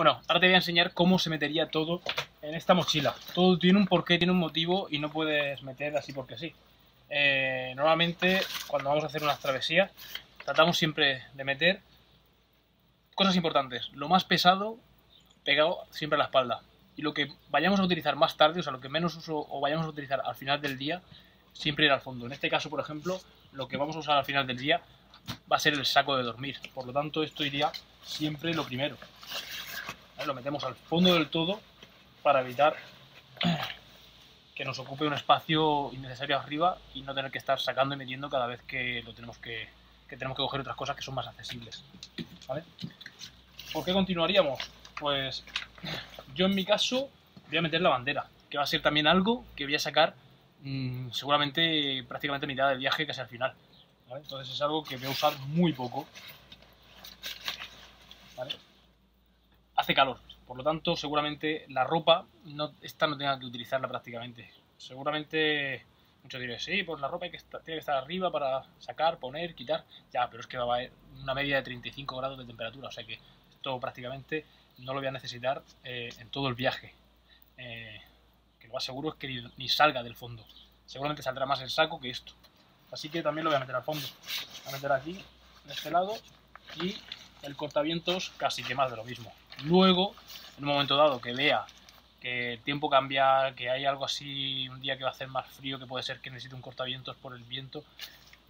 Bueno, ahora te voy a enseñar cómo se metería todo en esta mochila. Todo tiene un porqué, tiene un motivo y no puedes meter así porque sí. Eh, normalmente, cuando vamos a hacer unas travesías, tratamos siempre de meter cosas importantes. Lo más pesado, pegado siempre a la espalda. Y lo que vayamos a utilizar más tarde, o sea, lo que menos uso o vayamos a utilizar al final del día, siempre ir al fondo. En este caso, por ejemplo, lo que vamos a usar al final del día va a ser el saco de dormir. Por lo tanto, esto iría siempre lo primero. Lo metemos al fondo del todo para evitar que nos ocupe un espacio innecesario arriba y no tener que estar sacando y metiendo cada vez que lo tenemos que, tenemos que coger otras cosas que son más accesibles. ¿vale? ¿Por qué continuaríamos? Pues yo en mi caso voy a meter la bandera, que va a ser también algo que voy a sacar mmm, seguramente prácticamente mitad del viaje, casi al final. Entonces es algo que voy a usar muy poco. ¿vale? Hace calor, por lo tanto seguramente la ropa, no, esta no tenga que utilizarla prácticamente. Seguramente muchos diréis, sí, pues la ropa hay que estar, tiene que estar arriba para sacar, poner, quitar. Ya, pero es que va a haber una media de 35 grados de temperatura, o sea que esto prácticamente no lo voy a necesitar eh, en todo el viaje. Eh, que lo más seguro es que ni, salga del fondo. Seguramente saldrá más el saco que esto. Así que también lo voy a meter al fondo. Voy a meter aquí, en este lado, y el cortavientos casi que más de lo mismo. Luego, en un momento dado que vea que el tiempo cambia, que hay algo así, un día que va a hacer más frío, que puede ser que necesite un cortavientos por el viento,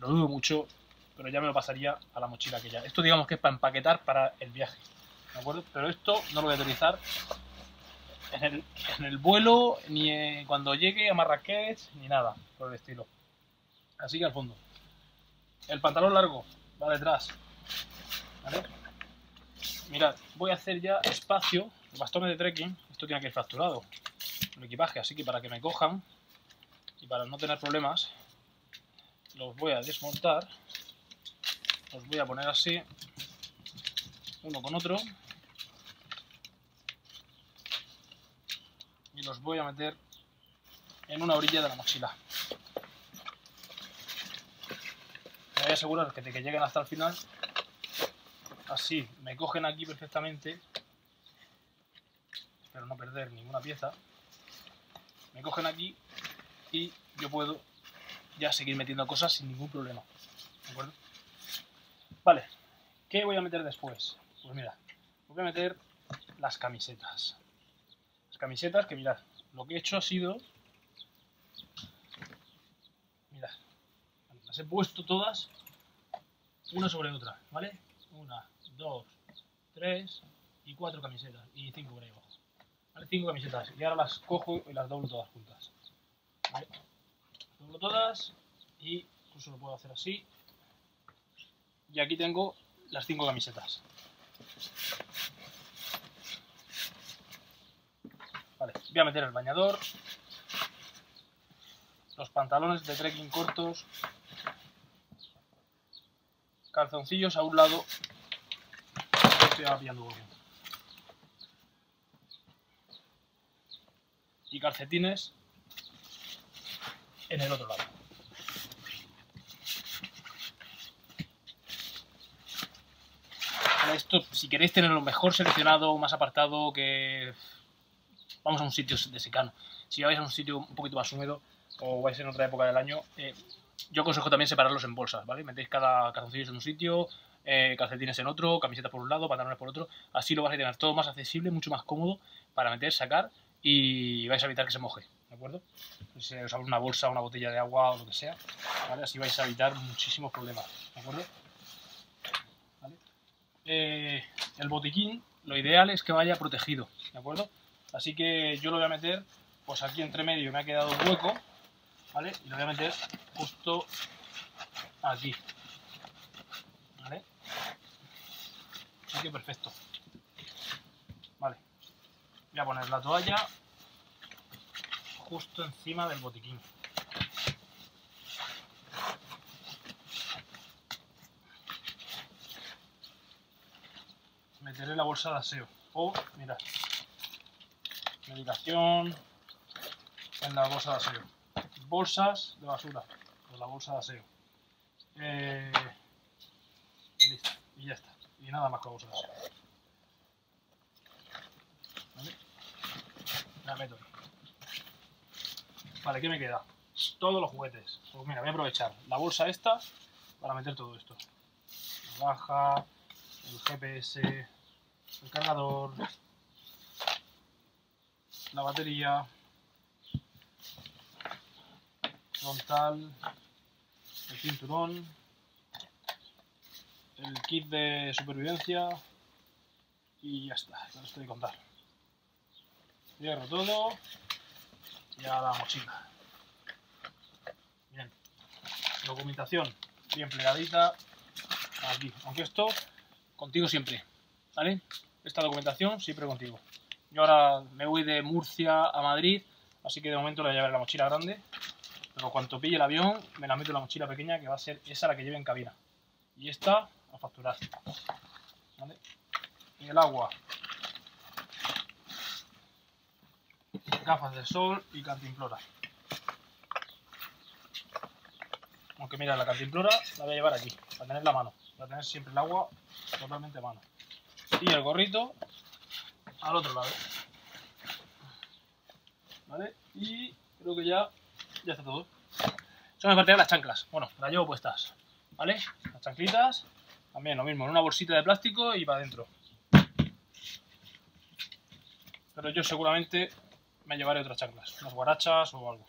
lo dudo mucho, pero ya me lo pasaría a la mochila que ya. Esto digamos que es para empaquetar para el viaje, ¿de acuerdo? Pero esto no lo voy a utilizar en el, en el vuelo, ni cuando llegue a Marrakech, ni nada por el estilo. Así que al fondo. El pantalón largo va detrás, ¿vale? Mirad, voy a hacer ya espacio, bastones de trekking, esto tiene que ir fracturado, el equipaje, así que para que me cojan y para no tener problemas, los voy a desmontar, los voy a poner así, uno con otro, y los voy a meter en una orilla de la mochila. Me voy a asegurar que, de que lleguen hasta el final así me cogen aquí perfectamente espero no perder ninguna pieza me cogen aquí y yo puedo ya seguir metiendo cosas sin ningún problema ¿de acuerdo? vale ¿qué voy a meter después? pues mira voy a meter las camisetas las camisetas que mirad lo que he hecho ha sido mirad las he puesto todas una sobre otra ¿vale? Una, dos, tres y cuatro camisetas y cinco por ahí abajo. ¿Vale? Cinco camisetas y ahora las cojo y las doblo todas juntas. ¿Vale? Doblo todas y incluso lo puedo hacer así. Y aquí tengo las cinco camisetas. Vale, voy a meter el bañador, los pantalones de trekking cortos, calzoncillos a un lado y calcetines en el otro lado. Esto si queréis tenerlo mejor seleccionado más apartado que vamos a un sitio de secano. Si vais a un sitio un poquito más húmedo o vais en otra época del año eh, yo aconsejo también separarlos en bolsas, ¿vale? Metéis cada calzoncillo en un sitio, eh, calcetines en otro, camisetas por un lado, pantalones por otro. Así lo vais a tener todo más accesible, mucho más cómodo para meter, sacar y vais a evitar que se moje, ¿de acuerdo? Si os abre una bolsa, una botella de agua o lo que sea, ¿vale? Así vais a evitar muchísimos problemas, ¿de acuerdo? Eh, el botiquín, lo ideal es que vaya protegido, ¿de acuerdo? Así que yo lo voy a meter, pues aquí entre medio me ha quedado hueco, ¿vale? Y lo voy a meter justo aquí, ¿vale? Sitio perfecto. Vale. Voy a poner la toalla justo encima del botiquín. Meteré la bolsa de aseo. O, mira, medicación en la bolsa de aseo bolsas de basura, la bolsa de aseo. Eh, y listo, y ya está. Y nada más con la bolsa de aseo. meto Vale, ¿qué me queda? Todos los juguetes. Pues mira, voy a aprovechar la bolsa esta para meter todo esto. La baja, el GPS, el cargador, la batería, frontal, el cinturón, el kit de supervivencia y ya está, lo estoy de contar. Cierro todo y a la mochila. Bien, documentación bien plegadita aquí, aunque esto contigo siempre, ¿vale? Esta documentación siempre contigo. Yo ahora me voy de Murcia a Madrid, así que de momento le voy a llevar la mochila grande. Pero cuando pille el avión, me la meto en la mochila pequeña, que va a ser esa la que lleve en cabina. Y esta a facturar. ¿Vale? Y el agua. Gafas de sol y cantimplora. Aunque mira, la cantimplora la voy a llevar aquí, para tener la mano. Para tener siempre el agua totalmente a mano. Y el gorrito al otro lado. ¿Vale? Y creo que ya, ya está todo. Solo me faltan las chanclas. Bueno, las llevo puestas. ¿Vale? Las chanclitas, también lo mismo, en una bolsita de plástico y para adentro. Pero yo seguramente me llevaré otras chanclas, unas guarachas o algo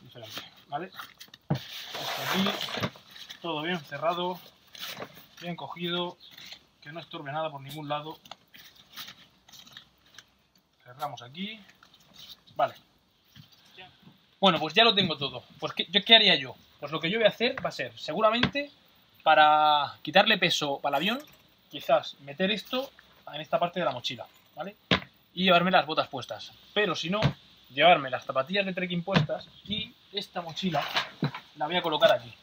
diferente. ¿Vale? Esto aquí, todo bien cerrado, bien cogido, que no estorbe nada por ningún lado cerramos aquí. Vale. Bueno, pues ya lo tengo todo. Pues ¿qué, ¿qué haría yo? Pues lo que yo voy a hacer va a ser, seguramente, para quitarle peso al avión, quizás meter esto en esta parte de la mochila, ¿vale? Y llevarme las botas puestas. Pero si no, llevarme las zapatillas de trekking puestas y esta mochila la voy a colocar aquí.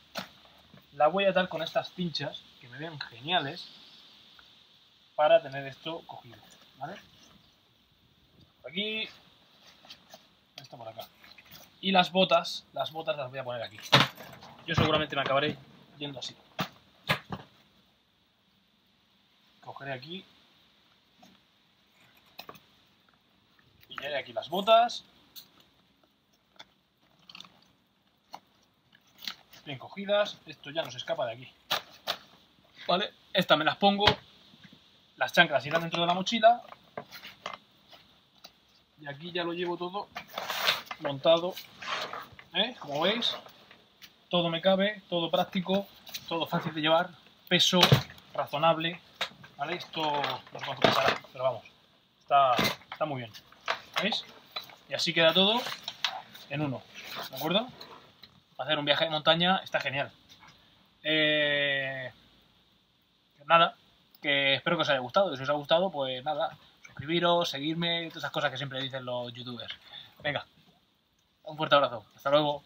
La voy a atar con estas pinchas, que me ven geniales, para tener esto cogido, ¿vale? aquí. Esto por acá. Y las botas, las botas las voy a poner aquí. Yo seguramente me acabaré yendo así. Cogeré aquí. Pillaré aquí las botas. Bien cogidas. Esto ya no se escapa de aquí. Vale, estas me las pongo. Las chanclas irán dentro de la mochila y aquí ya lo llevo todo montado. ¿eh? Como veis, todo me cabe, todo práctico, todo fácil de llevar, peso razonable. ¿Vale? Esto no sé cuánto pesará, pero vamos, está, está muy bien. ¿Veis? Y así queda todo en uno. ¿De acuerdo? Hacer un viaje de montaña está genial. Eh, nada, que espero que os haya gustado. Si os ha gustado, pues nada, suscribiros, seguirme, todas esas cosas que siempre dicen los youtubers. Venga, un fuerte abrazo. Hasta luego.